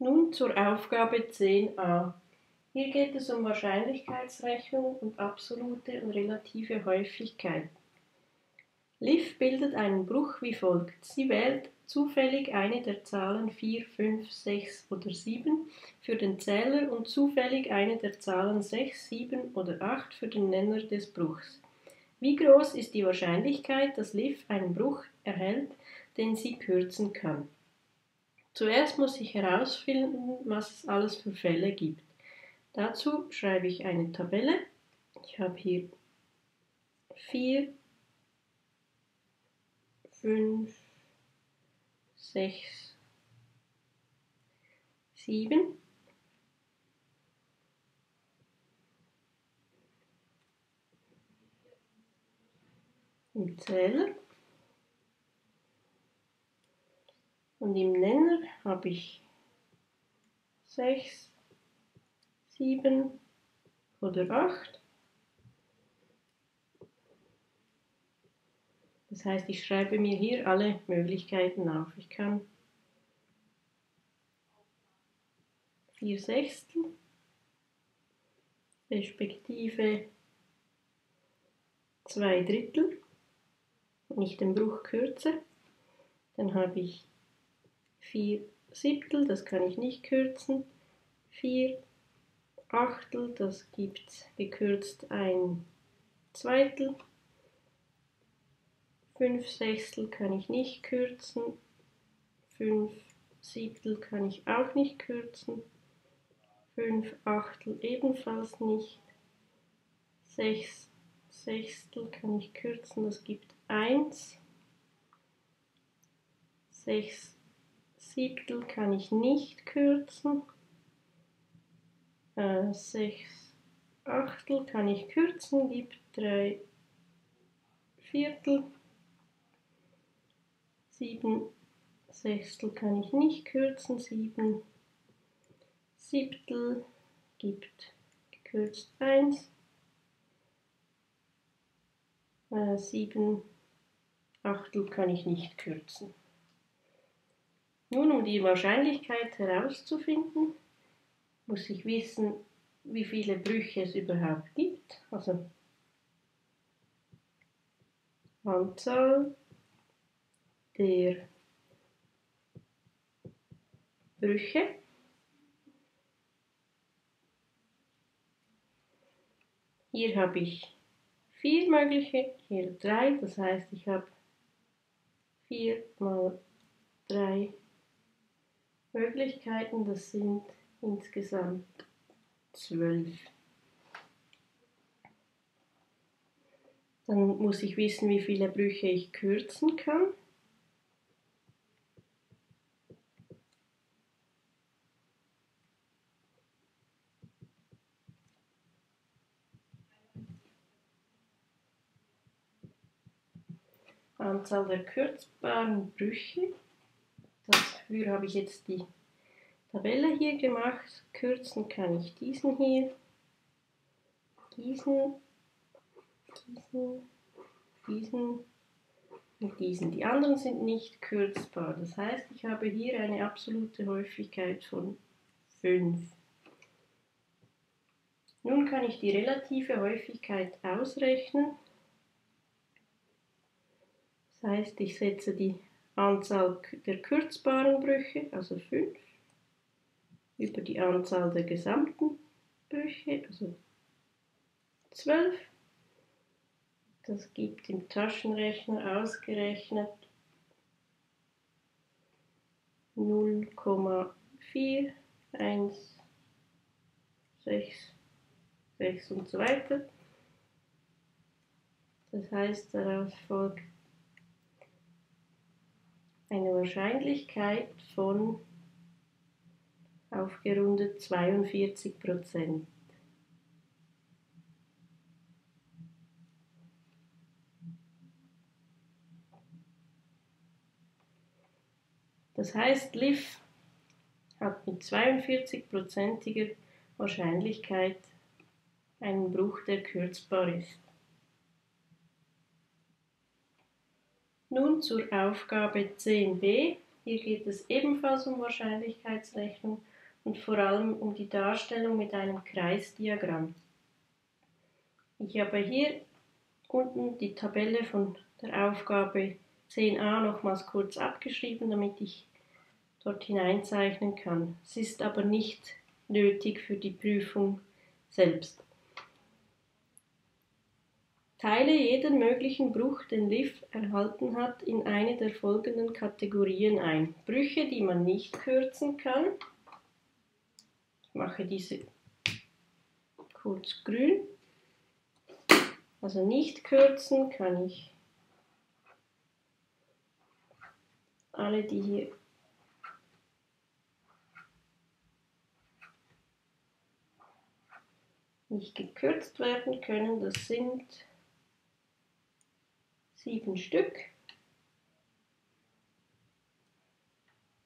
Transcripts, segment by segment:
Nun zur Aufgabe 10a. Hier geht es um Wahrscheinlichkeitsrechnung und absolute und relative Häufigkeit. Liv bildet einen Bruch wie folgt. Sie wählt zufällig eine der Zahlen 4, 5, 6 oder 7 für den Zähler und zufällig eine der Zahlen 6, 7 oder 8 für den Nenner des Bruchs. Wie groß ist die Wahrscheinlichkeit, dass Liv einen Bruch erhält, den sie kürzen kann? Zuerst muss ich herausfinden, was es alles für Fälle gibt. Dazu schreibe ich eine Tabelle. Ich habe hier 4, 5, 6, 7. Im Zähler. Und im Nenner habe ich 6, 7 oder 8. Das heißt, ich schreibe mir hier alle Möglichkeiten auf. Ich kann 4 Sechstel respektive 2 Drittel, wenn ich den Bruch kürze, dann habe ich 4 Siebtel, das kann ich nicht kürzen, 4 Achtel, das gibt gekürzt ein Zweitel, 5 Sechstel kann ich nicht kürzen, 5 Siebtel kann ich auch nicht kürzen, 5 Achtel ebenfalls nicht, 6 Sechstel kann ich kürzen, das gibt 1, 6 Siebtel kann ich nicht kürzen. Äh, sechs Achtel kann ich kürzen, gibt drei Viertel. Sieben Sechstel kann ich nicht kürzen, sieben Siebtel gibt gekürzt 1. Äh, sieben Achtel kann ich nicht kürzen. Nun, um die Wahrscheinlichkeit herauszufinden, muss ich wissen, wie viele Brüche es überhaupt gibt. Also Anzahl der Brüche. Hier habe ich vier mögliche, hier drei, das heißt ich habe vier mal drei Möglichkeiten, das sind insgesamt zwölf. Dann muss ich wissen, wie viele Brüche ich kürzen kann. Anzahl der kürzbaren Brüche. Dafür habe ich jetzt die Tabelle hier gemacht. Kürzen kann ich diesen hier, diesen, diesen, diesen und diesen. Die anderen sind nicht kürzbar. Das heißt, ich habe hier eine absolute Häufigkeit von 5. Nun kann ich die relative Häufigkeit ausrechnen. Das heißt, ich setze die Anzahl der kürzbaren Brüche, also 5, über die Anzahl der gesamten Brüche, also 12. Das gibt im Taschenrechner ausgerechnet 0,4, 1, 6, 6 und so weiter. Das heißt, daraus folgt eine Wahrscheinlichkeit von aufgerundet 42 Prozent. Das heißt, Liv hat mit 42-prozentiger Wahrscheinlichkeit einen Bruch, der kürzbar ist. Nun zur Aufgabe 10b. Hier geht es ebenfalls um Wahrscheinlichkeitsrechnung und vor allem um die Darstellung mit einem Kreisdiagramm. Ich habe hier unten die Tabelle von der Aufgabe 10a nochmals kurz abgeschrieben, damit ich dort hineinzeichnen kann. Es ist aber nicht nötig für die Prüfung selbst. Teile jeden möglichen Bruch, den Liv erhalten hat, in eine der folgenden Kategorien ein. Brüche, die man nicht kürzen kann. Ich mache diese kurz grün. Also nicht kürzen kann ich alle, die hier nicht gekürzt werden können, das sind sieben Stück.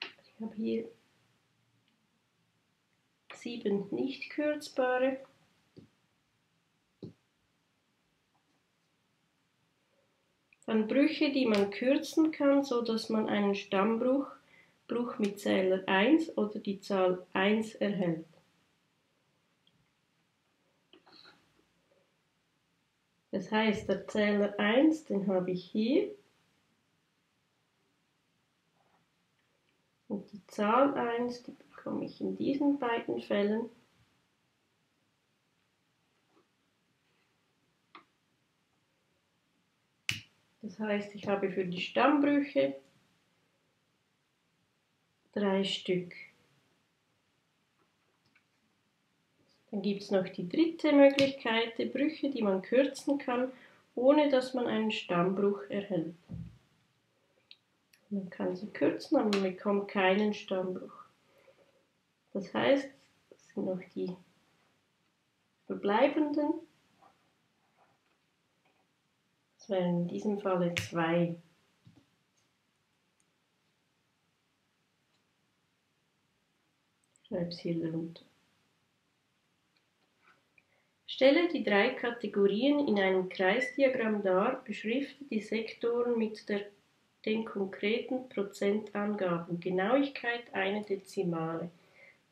Ich habe hier sieben nicht kürzbare. Dann Brüche, die man kürzen kann, so dass man einen Stammbruch Bruch mit Zähler 1 oder die Zahl 1 erhält. Das heißt, der Zähler 1, den habe ich hier. Und die Zahl 1, die bekomme ich in diesen beiden Fällen. Das heißt, ich habe für die Stammbrüche drei Stück. Dann gibt es noch die dritte Möglichkeit, die Brüche, die man kürzen kann, ohne dass man einen Stammbruch erhält. Man kann sie kürzen, aber man bekommt keinen Stammbruch. Das heißt, das sind noch die verbleibenden. Das wären in diesem Falle zwei. Ich schreibe es hier drunter. Stelle die drei Kategorien in einem Kreisdiagramm dar, beschrifte die Sektoren mit der, den konkreten Prozentangaben. Genauigkeit eine Dezimale.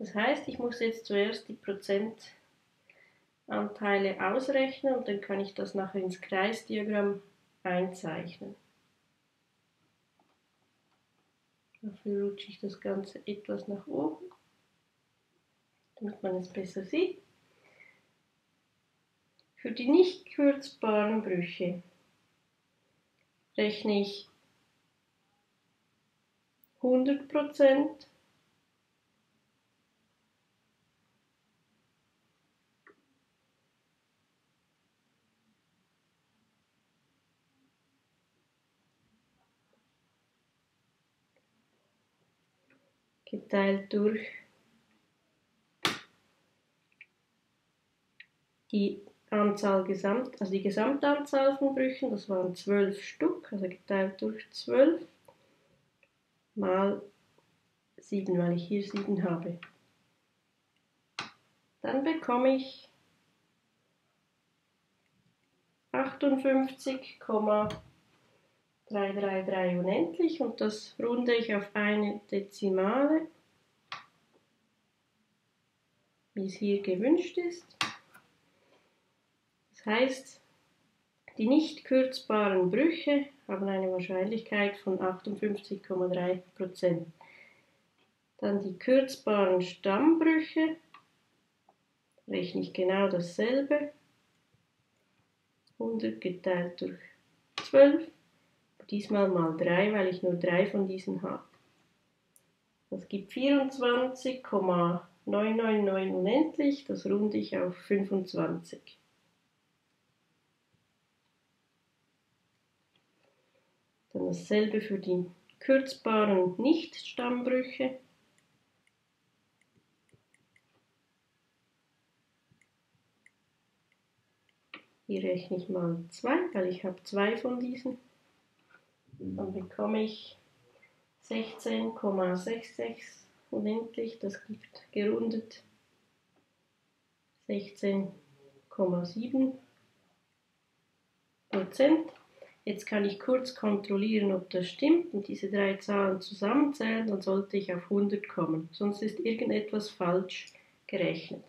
Das heißt, ich muss jetzt zuerst die Prozentanteile ausrechnen und dann kann ich das nachher ins Kreisdiagramm einzeichnen. Dafür rutsche ich das Ganze etwas nach oben, damit man es besser sieht. Für die nicht kürzbaren Brüche rechne ich 100 Prozent geteilt durch die Anzahl Gesamt, also die Gesamtanzahl von Brüchen, das waren zwölf Stück, also geteilt durch zwölf mal 7, weil ich hier 7 habe. Dann bekomme ich 58,333 unendlich und das runde ich auf eine Dezimale, wie es hier gewünscht ist. Das heißt, die nicht kürzbaren Brüche haben eine Wahrscheinlichkeit von 58,3%. Dann die kürzbaren Stammbrüche rechne ich genau dasselbe. 100 geteilt durch 12, diesmal mal 3, weil ich nur 3 von diesen habe. Das gibt 24,999 unendlich, das runde ich auf 25. Dann dasselbe für die kürzbaren Nicht-Stammbrüche. Hier rechne ich mal 2, weil ich habe zwei von diesen. Dann bekomme ich 16,66 unendlich, das gibt gerundet 16,7 Prozent. Jetzt kann ich kurz kontrollieren, ob das stimmt und diese drei Zahlen zusammenzählen, dann sollte ich auf 100 kommen, sonst ist irgendetwas falsch gerechnet.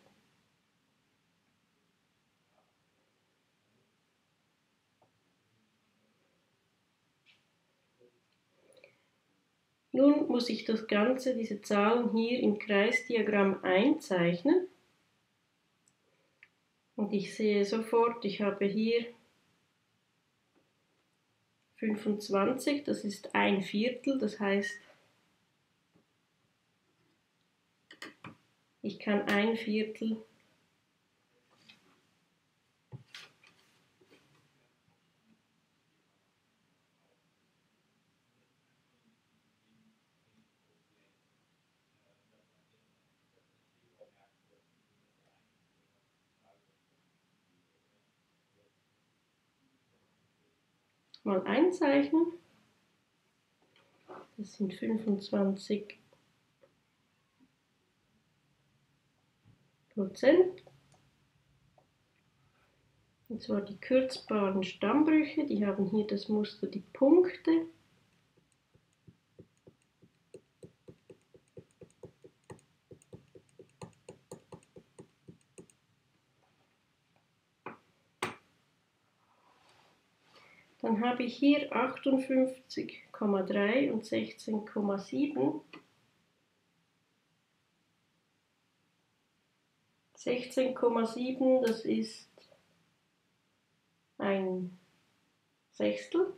Nun muss ich das Ganze, diese Zahlen hier im Kreisdiagramm einzeichnen. Und ich sehe sofort, ich habe hier 25, das ist ein Viertel, das heißt, ich kann ein Viertel mal einzeichnen. Das sind 25 Prozent. Und zwar die kürzbaren Stammbrüche, die haben hier das Muster die Punkte. Dann habe ich hier 58,3 und 16,7. 16,7, das ist ein Sechstel.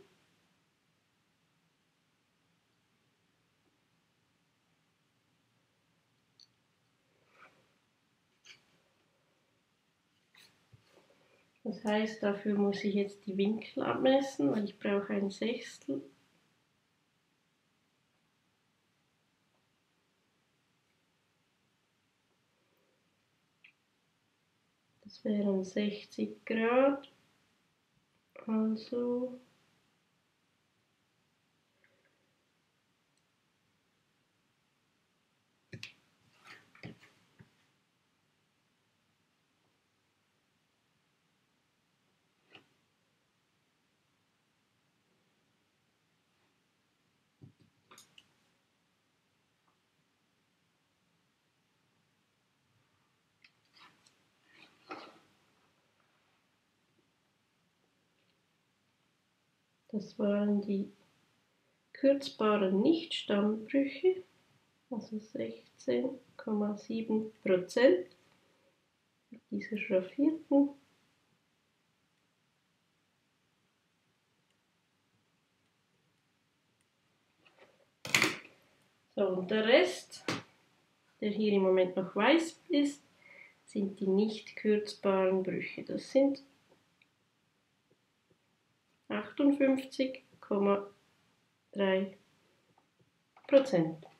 Das heißt, dafür muss ich jetzt die Winkel abmessen, weil ich brauche ein Sechstel. Das wären 60 Grad. Also Das waren die kürzbaren Nichtstammbrüche, also 16,7 Prozent dieser schraffierten. So, und der Rest, der hier im Moment noch weiß ist, sind die nicht kürzbaren Brüche. Das sind 58,3 Prozent.